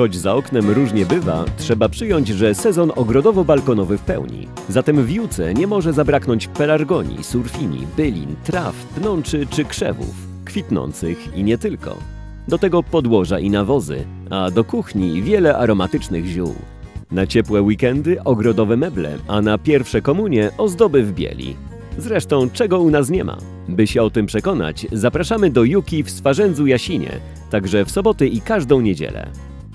Choć za oknem różnie bywa, trzeba przyjąć, że sezon ogrodowo-balkonowy w pełni. Zatem w Juce nie może zabraknąć pelargonii, surfini, bylin, traw, pnączy czy krzewów, kwitnących i nie tylko. Do tego podłoża i nawozy, a do kuchni wiele aromatycznych ziół. Na ciepłe weekendy ogrodowe meble, a na pierwsze komunie ozdoby w bieli. Zresztą czego u nas nie ma? By się o tym przekonać, zapraszamy do Juki w Swarzędzu Jasinie, także w soboty i każdą niedzielę.